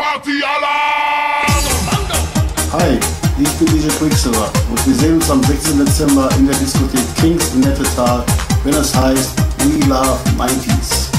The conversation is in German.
Partyalarm! Hi, ich bin DJ Quicksilver und wir sehen uns am 16. Dezember in der Diskothek Kings in Nettetal, wenn es heißt We Love 90s.